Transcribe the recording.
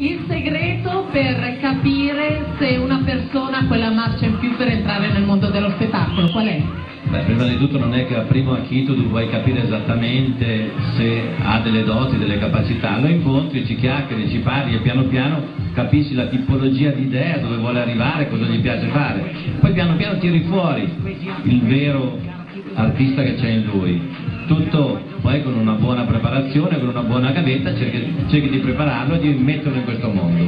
Il segreto per capire se una persona ha quella marcia in più per entrare nel mondo dello spettacolo, qual è? Beh, prima di tutto non è che a primo acchito tu puoi capire esattamente se ha delle doti, delle capacità, lo incontri, ci chiacchieri, ci parli e piano piano capisci la tipologia di idea, dove vuole arrivare, cosa gli piace fare. Poi piano piano tiri fuori il vero artista che c'è in lui. Tutto preparazione, con una buona gavetta cerchi, cerchi di prepararlo e di metterlo in questo mondo.